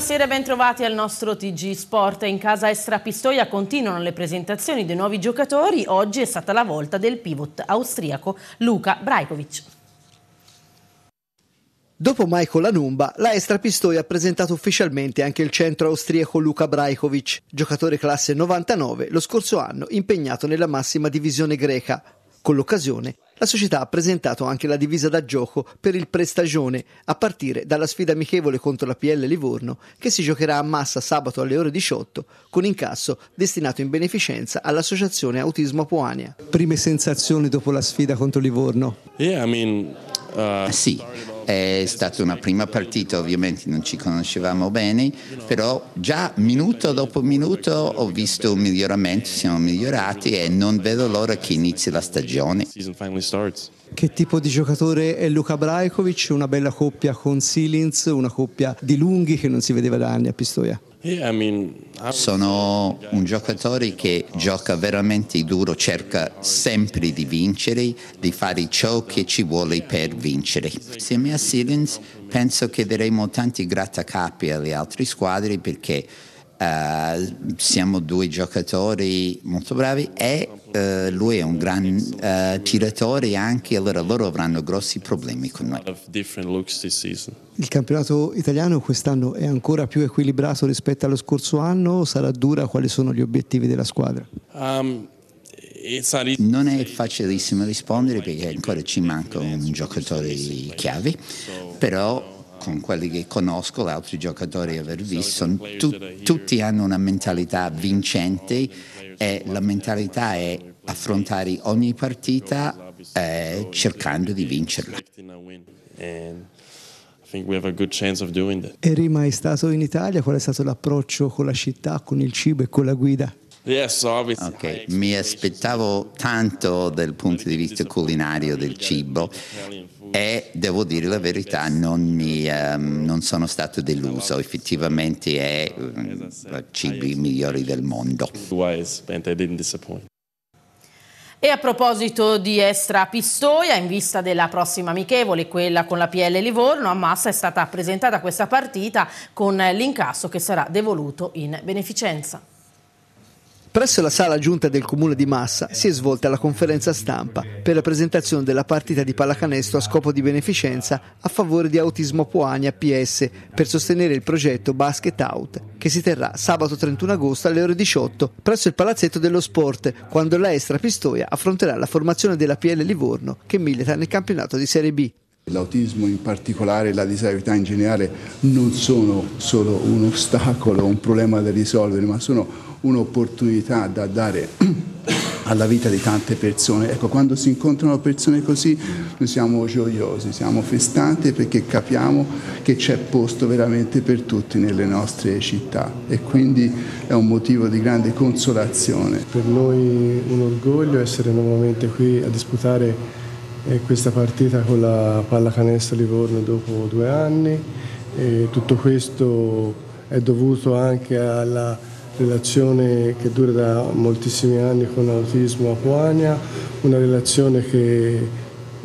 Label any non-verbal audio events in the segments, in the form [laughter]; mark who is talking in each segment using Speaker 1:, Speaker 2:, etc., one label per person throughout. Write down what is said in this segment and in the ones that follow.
Speaker 1: Buonasera e ben trovati al nostro TG Sport. In casa Estra Pistoia continuano le presentazioni dei nuovi giocatori. Oggi è stata la volta del pivot austriaco Luka Brajkovic.
Speaker 2: Dopo Michael Anumba, la Estra Pistoia ha presentato ufficialmente anche il centro austriaco Luka Brajkovic, giocatore classe 99, lo scorso anno impegnato nella massima divisione greca. Con l'occasione, la società ha presentato anche la divisa da gioco per il prestagione, a partire dalla sfida amichevole contro la PL Livorno, che si giocherà a Massa sabato alle ore 18, con incasso destinato in beneficenza all'associazione Autismo Poania.
Speaker 3: Prime sensazioni dopo la sfida contro Livorno?
Speaker 4: Yeah, I mean,
Speaker 5: uh... Sì, è stata una prima partita, ovviamente non ci conoscevamo bene, però già minuto dopo minuto ho visto un miglioramento, siamo migliorati e non vedo l'ora che inizi la stagione.
Speaker 3: Che tipo di giocatore è Luka Brajkovic? Una bella coppia con Silins, una coppia di lunghi che non si vedeva da anni a Pistoia.
Speaker 5: Sono un giocatore che gioca veramente duro, cerca sempre di vincere, di fare ciò che ci vuole per vincere. Insieme a Silens penso che daremo tanti grattacapi alle altre squadre perché Uh, siamo due giocatori molto bravi e uh, lui è un gran uh, tiratore anche, allora loro avranno grossi problemi con noi.
Speaker 3: Il campionato italiano quest'anno è ancora più equilibrato rispetto allo scorso anno? Sarà dura? Quali sono gli obiettivi della squadra? Um,
Speaker 5: non è facilissimo rispondere perché ancora ci manca un giocatore chiave, però con quelli che conosco, gli altri giocatori aver visto, tu, tutti hanno una mentalità vincente e la mentalità è affrontare ogni partita eh, cercando di vincerla.
Speaker 3: Eri mai stato in Italia? Qual è stato l'approccio con la città, con il cibo e con la guida?
Speaker 5: Okay. Mi aspettavo tanto dal punto di vista culinario del cibo e devo dire la verità, non, mi, um, non sono stato deluso, effettivamente è um, i cibi migliori del mondo.
Speaker 1: E a proposito di Estra Pistoia, in vista della prossima amichevole, quella con la PL Livorno, a Massa è stata presentata questa partita con l'incasso che sarà devoluto in beneficenza.
Speaker 2: Presso la sala giunta del comune di Massa si è svolta la conferenza stampa per la presentazione della partita di pallacanestro a scopo di beneficenza a favore di Autismo Poania PS per sostenere il progetto Basket Out che si terrà sabato 31 agosto alle ore 18 presso il Palazzetto dello Sport quando la Estra Pistoia affronterà la formazione della PL Livorno che milita nel campionato di Serie B.
Speaker 6: L'autismo in particolare e la disabilità in generale non sono solo un ostacolo, un problema da risolvere, ma sono un'opportunità da dare [clears throat] alla vita di tante persone. Ecco, quando si incontrano persone così noi siamo gioiosi, siamo festanti perché capiamo che c'è posto veramente per tutti nelle nostre città e quindi è un motivo di grande consolazione.
Speaker 7: Per noi un orgoglio essere nuovamente qui a disputare eh, questa partita con la pallacanestro Livorno dopo due anni e tutto questo è dovuto anche alla relazione che dura da moltissimi anni con l'autismo a Puania, una relazione che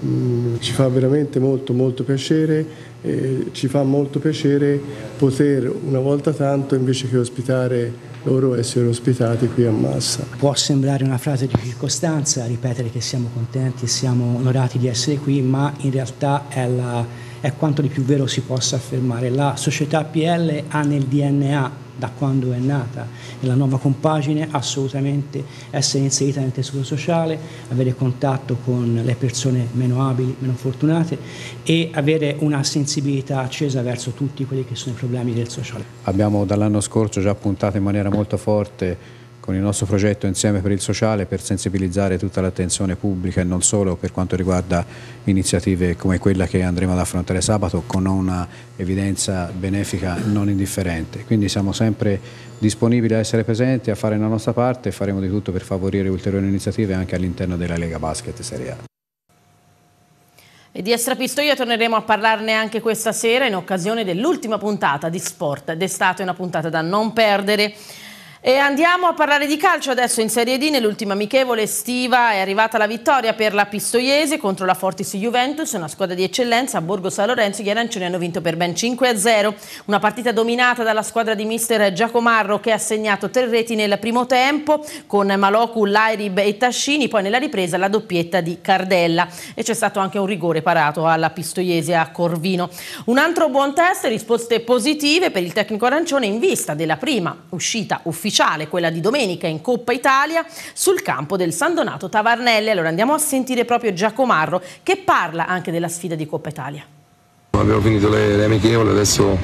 Speaker 7: mm, ci fa veramente molto molto piacere e ci fa molto piacere poter una volta tanto invece che ospitare loro essere ospitati qui a Massa.
Speaker 8: Può sembrare una frase di circostanza ripetere che siamo contenti e siamo onorati di essere qui, ma in realtà è, la, è quanto di più vero si possa affermare. La società PL ha nel DNA da quando è nata nella nuova compagine assolutamente essere inserita nel tessuto sociale, avere contatto con le persone meno abili, meno fortunate e avere una sensibilità accesa verso tutti quelli che sono i problemi del sociale.
Speaker 9: Abbiamo dall'anno scorso già puntato in maniera molto forte con il nostro progetto Insieme per il Sociale per sensibilizzare tutta l'attenzione pubblica e non solo per quanto riguarda iniziative come quella che andremo ad affrontare sabato con una evidenza benefica non indifferente. Quindi siamo sempre disponibili a essere presenti, a fare la nostra parte e faremo di tutto per favorire ulteriori iniziative anche all'interno della Lega Basket Serie A.
Speaker 1: E di Estrapistoia torneremo a parlarne anche questa sera in occasione dell'ultima puntata di Sport d'estate, una puntata da non perdere. E andiamo a parlare di calcio adesso in Serie D. Nell'ultima amichevole estiva è arrivata la vittoria per la Pistoiese contro la Fortis Juventus, una squadra di eccellenza. A Borgo San Lorenzo gli arancioni hanno vinto per ben 5-0. Una partita dominata dalla squadra di mister Giacomarro che ha segnato tre reti nel primo tempo con Malocu, Lairib e Tascini. Poi nella ripresa la doppietta di Cardella e c'è stato anche un rigore parato alla Pistoiese a Corvino. Un altro buon test, risposte positive per il tecnico arancione in vista della prima uscita ufficiale ufficiale, quella di domenica in Coppa Italia, sul campo del San Donato Tavarnelli. Allora andiamo a sentire proprio Giacomarro che parla anche della sfida di Coppa Italia.
Speaker 4: Abbiamo finito le, le amichevoli, adesso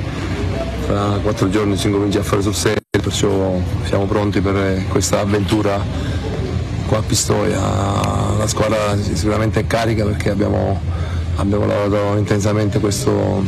Speaker 4: tra quattro giorni si incomincia a fare sul serio, perciò siamo pronti per questa avventura qua a Pistoia. La squadra sicuramente è carica perché abbiamo, abbiamo lavorato intensamente questo,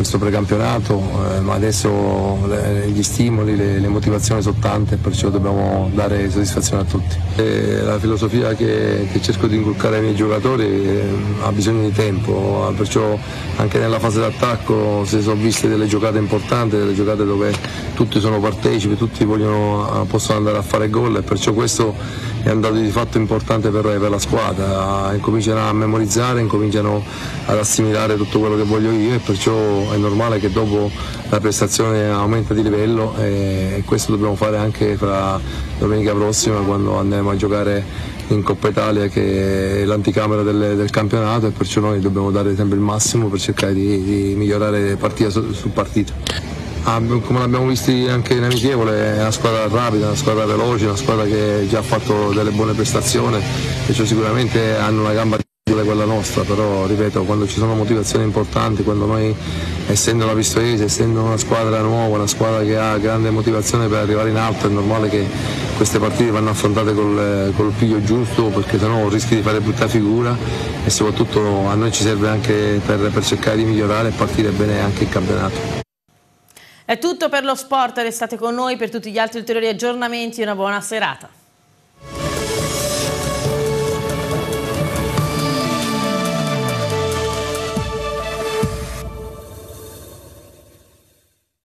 Speaker 4: questo precampionato, eh, ma adesso le, gli stimoli, le, le, motivazioni sono tante, perciò dobbiamo dare soddisfazione a tutti. E la filosofia che, che, cerco di inculcare ai miei giocatori eh, ha bisogno di tempo, perciò anche nella fase d'attacco si sono viste delle giocate importanti, delle giocate dove tutti sono partecipi, tutti vogliono, possono andare a fare gol e perciò questo è un dato di fatto importante per, per la squadra, incominciano a memorizzare, incominciano ad assimilare tutto quello che voglio io e perciò è normale che dopo la prestazione aumenta di livello e questo dobbiamo fare anche fra domenica prossima quando andremo a giocare in Coppa Italia che è l'anticamera del, del, campionato e perciò noi dobbiamo dare sempre il massimo per cercare di, di migliorare partita su, su partita. Ah, come l'abbiamo visto anche in amichevole è una squadra rapida, una squadra veloce, una squadra che già ha fatto delle buone prestazioni e cioè sicuramente hanno una gamba quella nostra, però ripeto, quando ci sono motivazioni importanti, quando noi essendo la Pistoiese, essendo una squadra nuova, una squadra che ha grande motivazione per arrivare in alto, è normale che queste partite vanno affrontate col, col piglio giusto perché sennò rischi di fare brutta figura e soprattutto a noi ci serve anche per, per cercare di migliorare e partire bene anche in campionato.
Speaker 1: È tutto per lo sport, restate con noi per tutti gli altri ulteriori aggiornamenti e una buona serata.